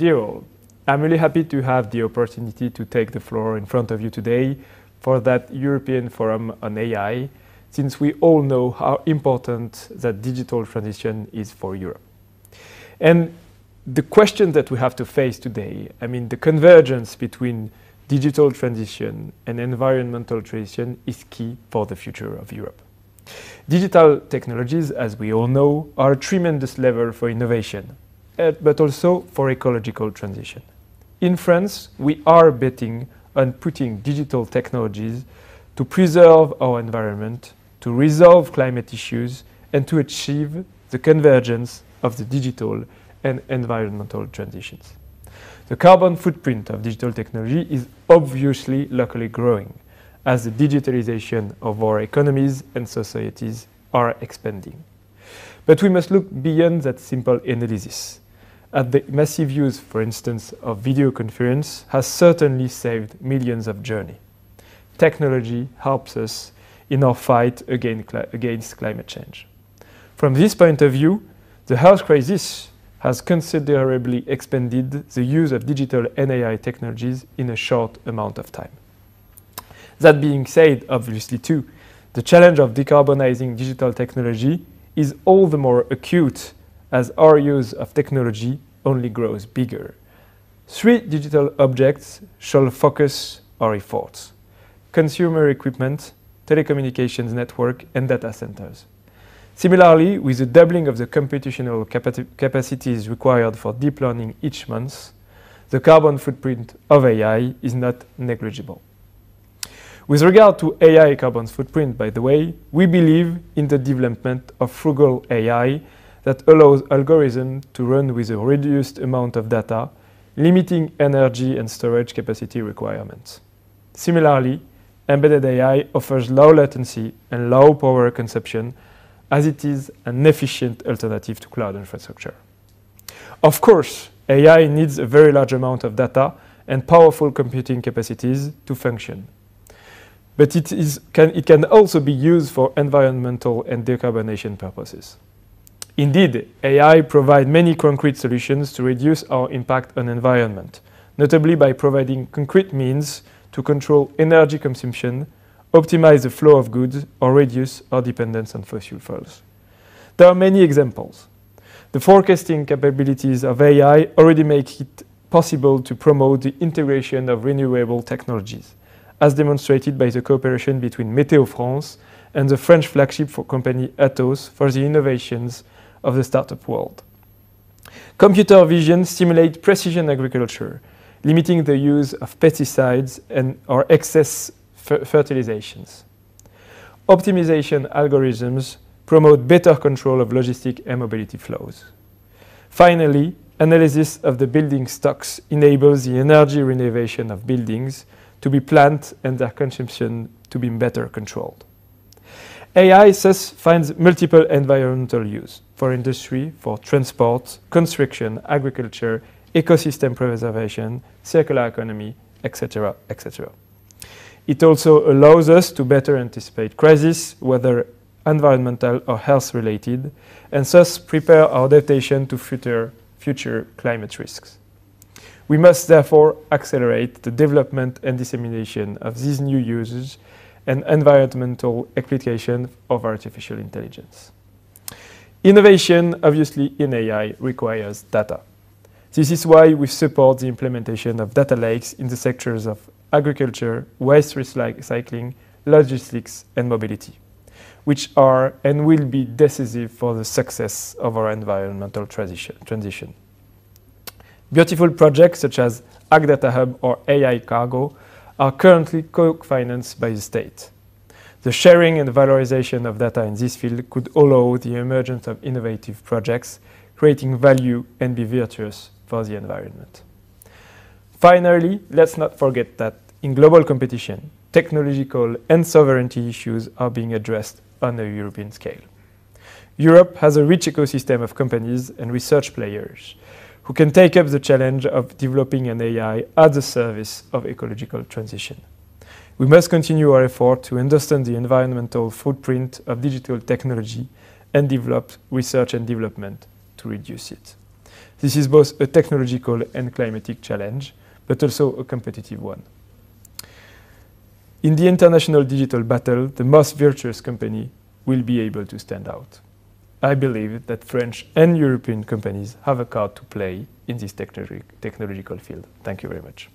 Dear all, I'm really happy to have the opportunity to take the floor in front of you today for that European Forum on AI, since we all know how important that digital transition is for Europe. And the question that we have to face today, I mean, the convergence between digital transition and environmental transition is key for the future of Europe. Digital technologies, as we all know, are a tremendous lever for innovation, Eh, but also for ecological transition. In France, we are betting on putting digital technologies to preserve our environment, to resolve climate issues, and to achieve the convergence of the digital and environmental transitions. The carbon footprint of digital technology is obviously locally growing as the digitalization of our economies and societies are expanding. But we must look beyond that simple analysis. At the massive use, for instance, of video conference has certainly saved millions of journeys. Technology helps us in our fight against climate change. From this point of view, the health crisis has considerably expanded the use of digital and AI technologies in a short amount of time. That being said, obviously, too, the challenge of decarbonizing digital technology is all the more acute as our use of technology only grows bigger. Three digital objects shall focus our efforts consumer equipment, telecommunications network, and data centers. Similarly, with the doubling of the computational capacities required for deep learning each month, the carbon footprint of AI is not negligible. With regard to AI carbon footprint, by the way, we believe in the development of frugal AI that allows algorithms to run with a reduced amount of data, limiting energy and storage capacity requirements. Similarly, embedded AI offers low latency and low power consumption as it is an efficient alternative to cloud infrastructure. Of course, AI needs a very large amount of data and powerful computing capacities to function but it, is, can, it can also be used for environmental and decarbonization purposes. Indeed, AI provides many concrete solutions to reduce our impact on environment, notably by providing concrete means to control energy consumption, optimize the flow of goods, or reduce our dependence on fossil fuels. There are many examples. The forecasting capabilities of AI already make it possible to promote the integration of renewable technologies as demonstrated by the cooperation between Météo France and the French flagship for company Atos for the innovations of the startup world. Computer vision stimulates precision agriculture, limiting the use of pesticides and or excess fertilizations. Optimization algorithms promote better control of logistic and mobility flows. Finally, analysis of the building stocks enables the energy renovation of buildings to be planned and their consumption to be better controlled. AI thus finds multiple environmental use for industry, for transport, construction, agriculture, ecosystem preservation, circular economy, etc., etc. It also allows us to better anticipate crises, whether environmental or health related, and thus prepare our adaptation to future, future climate risks. We must therefore accelerate the development and dissemination of these new uses and environmental application of artificial intelligence. Innovation, obviously, in AI requires data. This is why we support the implementation of data lakes in the sectors of agriculture, waste recycling, logistics, and mobility, which are and will be decisive for the success of our environmental transition. Beautiful projects such as Ag Data Hub or AI Cargo are currently co-financed by the state. The sharing and valorization of data in this field could allow the emergence of innovative projects, creating value and be virtuous for the environment. Finally, let's not forget that in global competition, technological and sovereignty issues are being addressed on a European scale. Europe has a rich ecosystem of companies and research players who can take up the challenge of developing an AI at the service of ecological transition. We must continue our effort to understand the environmental footprint of digital technology and develop research and development to reduce it. This is both a technological and climatic challenge, but also a competitive one. In the international digital battle, the most virtuous company will be able to stand out. I believe that French and European companies have a card to play in this technological field. Thank you very much.